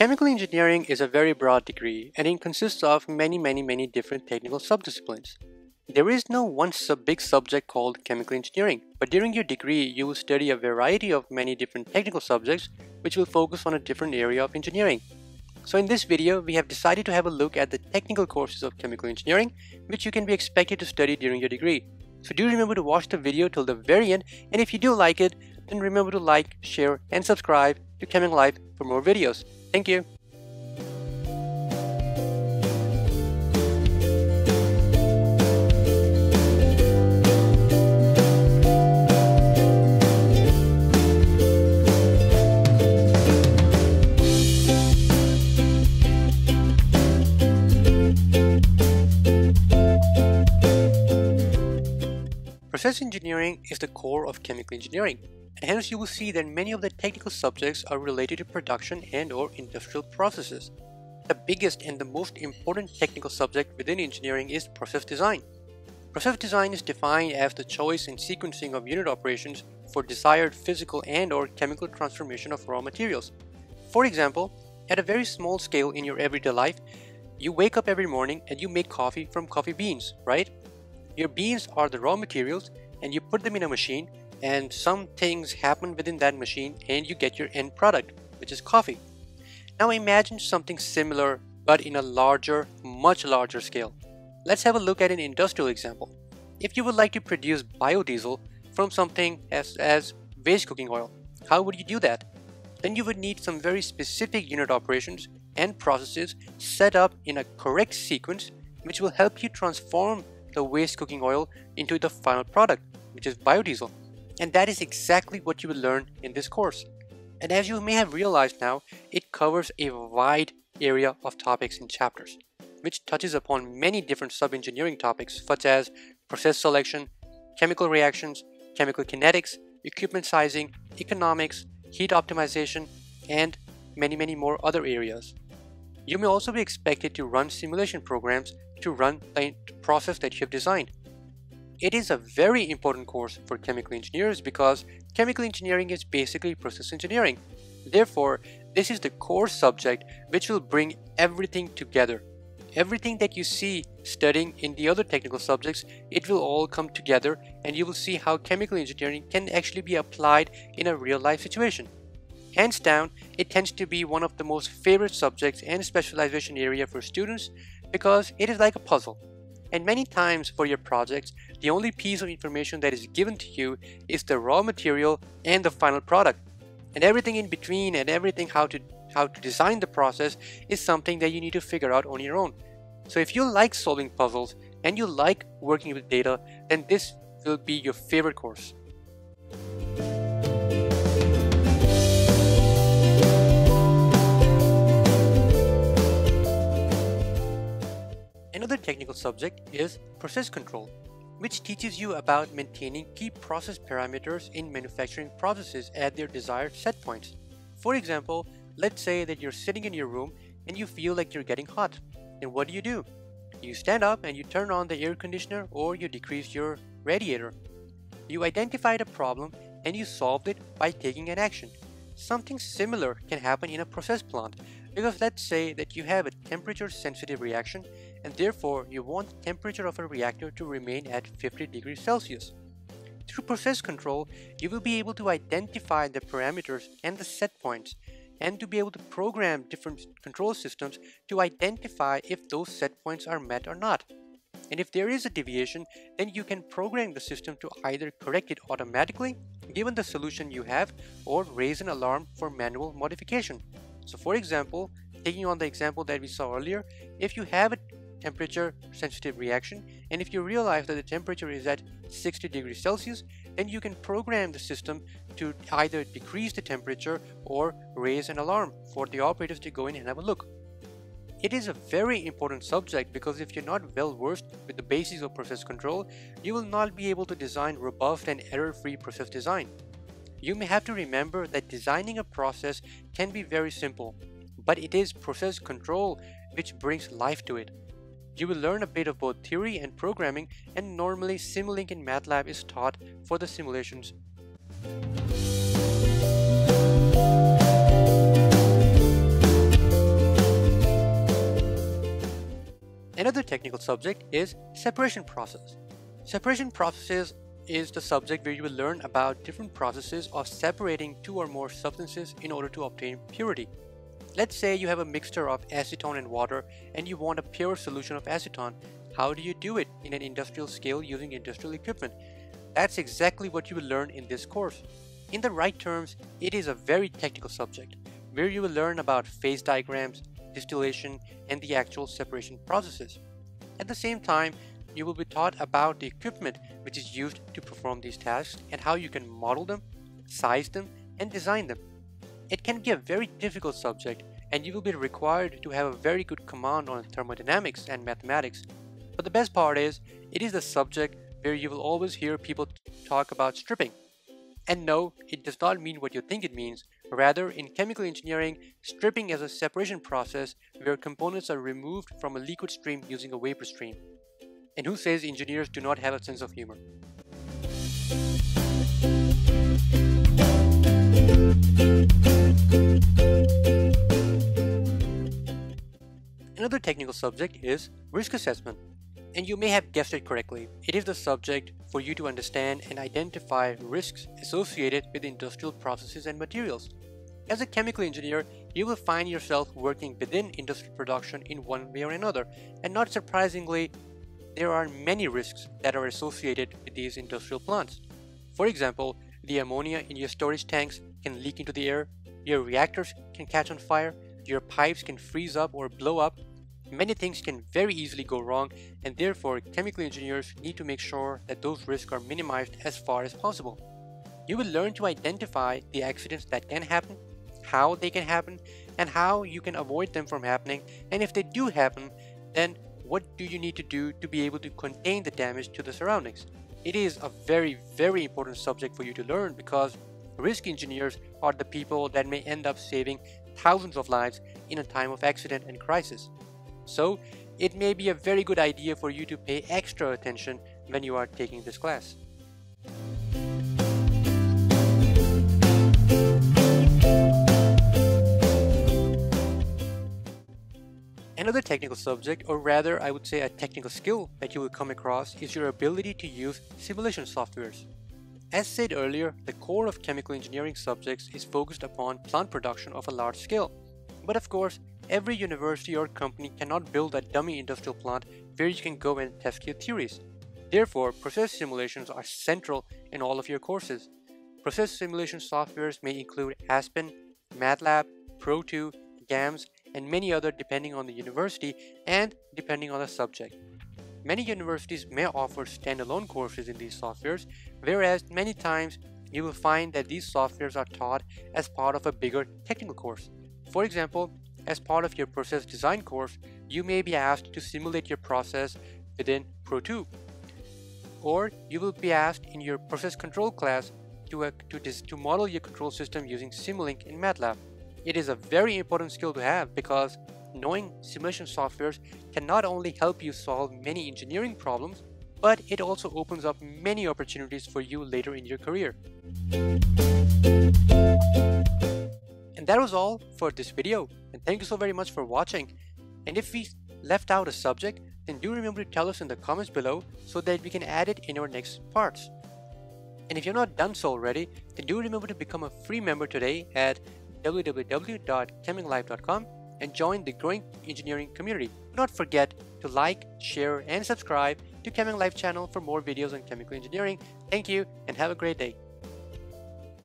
Chemical engineering is a very broad degree and it consists of many many many different technical subdisciplines. There is no one sub big subject called chemical engineering, but during your degree you will study a variety of many different technical subjects which will focus on a different area of engineering. So in this video we have decided to have a look at the technical courses of chemical engineering which you can be expected to study during your degree. So do remember to watch the video till the very end and if you do like it then remember to like, share and subscribe to ChemEnggLife for more videos. Thank you. Process engineering is the core of chemical engineering and hence you will see that many of the technical subjects are related to production and or industrial processes. The biggest and the most important technical subject within engineering is process design. Process design is defined as the choice and sequencing of unit operations for desired physical and or chemical transformation of raw materials. For example, at a very small scale in your everyday life, you wake up every morning and you make coffee from coffee beans, right? Your beans are the raw materials and you put them in a machine and some things happen within that machine and you get your end product which is coffee. Now imagine something similar but in a larger much larger scale. Let's have a look at an industrial example. If you would like to produce biodiesel from something as, as waste cooking oil how would you do that? Then you would need some very specific unit operations and processes set up in a correct sequence which will help you transform the waste cooking oil into the final product which is biodiesel and that is exactly what you will learn in this course. And as you may have realized now, it covers a wide area of topics and chapters, which touches upon many different sub-engineering topics such as process selection, chemical reactions, chemical kinetics, equipment sizing, economics, heat optimization, and many many more other areas. You may also be expected to run simulation programs to run the process that you have designed. It is a very important course for chemical engineers because chemical engineering is basically process engineering. Therefore, this is the core subject which will bring everything together. Everything that you see studying in the other technical subjects, it will all come together and you will see how chemical engineering can actually be applied in a real life situation. Hands down, it tends to be one of the most favorite subjects and specialization area for students because it is like a puzzle. And many times for your projects, the only piece of information that is given to you is the raw material and the final product. And everything in between and everything how to how to design the process is something that you need to figure out on your own. So if you like solving puzzles and you like working with data, then this will be your favorite course. Another technical subject is process control, which teaches you about maintaining key process parameters in manufacturing processes at their desired set points. For example, let's say that you're sitting in your room and you feel like you're getting hot. Then what do you do? You stand up and you turn on the air conditioner or you decrease your radiator. You identified a problem and you solved it by taking an action. Something similar can happen in a process plant because let's say that you have a temperature sensitive reaction and therefore you want the temperature of a reactor to remain at 50 degrees Celsius. Through process control, you will be able to identify the parameters and the set points and to be able to program different control systems to identify if those set points are met or not. And if there is a deviation, then you can program the system to either correct it automatically given the solution you have or raise an alarm for manual modification. So for example, taking on the example that we saw earlier, if you have a temperature sensitive reaction and if you realize that the temperature is at 60 degrees Celsius then you can program the system to either decrease the temperature or raise an alarm for the operators to go in and have a look. It is a very important subject because if you're not well versed with the basics of process control, you will not be able to design robust and error-free process design. You may have to remember that designing a process can be very simple, but it is process control which brings life to it. You will learn a bit of both theory and programming and normally Simulink in MATLAB is taught for the simulations. Technical subject is separation process. Separation processes is the subject where you will learn about different processes of separating two or more substances in order to obtain purity. Let's say you have a mixture of acetone and water and you want a pure solution of acetone. How do you do it in an industrial scale using industrial equipment? That's exactly what you will learn in this course. In the right terms, it is a very technical subject where you will learn about phase diagrams, distillation, and the actual separation processes. At the same time, you will be taught about the equipment which is used to perform these tasks and how you can model them, size them, and design them. It can be a very difficult subject and you will be required to have a very good command on thermodynamics and mathematics. But the best part is, it is the subject where you will always hear people talk about stripping. And no, it does not mean what you think it means. Rather, in chemical engineering, stripping is a separation process where components are removed from a liquid stream using a vapor stream. And who says engineers do not have a sense of humor? Another technical subject is risk assessment. And you may have guessed it correctly. It is the subject for you to understand and identify risks associated with industrial processes and materials. As a chemical engineer, you will find yourself working within industrial production in one way or another, and not surprisingly, there are many risks that are associated with these industrial plants. For example, the ammonia in your storage tanks can leak into the air, your reactors can catch on fire, your pipes can freeze up or blow up. Many things can very easily go wrong, and therefore, chemical engineers need to make sure that those risks are minimized as far as possible. You will learn to identify the accidents that can happen, how they can happen, and how you can avoid them from happening, and if they do happen, then what do you need to do to be able to contain the damage to the surroundings? It is a very, very important subject for you to learn because risk engineers are the people that may end up saving thousands of lives in a time of accident and crisis. So, it may be a very good idea for you to pay extra attention when you are taking this class. Another technical subject, or rather I would say a technical skill that you will come across is your ability to use simulation softwares. As said earlier, the core of chemical engineering subjects is focused upon plant production of a large scale. But of course, every university or company cannot build a dummy industrial plant where you can go and test your theories. Therefore, process simulations are central in all of your courses. Process simulation softwares may include Aspen, MATLAB, PRO/II, GAMS, and many other depending on the university and depending on the subject. Many universities may offer standalone courses in these softwares, whereas many times you will find that these softwares are taught as part of a bigger technical course. For example, as part of your process design course, you may be asked to simulate your process within PRO/II. Or you will be asked in your process control class to, uh, to, to model your control system using Simulink in MATLAB. It is a very important skill to have because knowing simulation softwares can not only help you solve many engineering problems, but it also opens up many opportunities for you later in your career. And that was all for this video, and thank you so very much for watching. And if we left out a subject, then do remember to tell us in the comments below so that we can add it in our next parts. And if you're not done so already, then do remember to become a free member today at www.chemengglife.com and join the growing engineering community. Do not forget to like, share, and subscribe to ChemEnggLife channel for more videos on chemical engineering. Thank you and have a great day.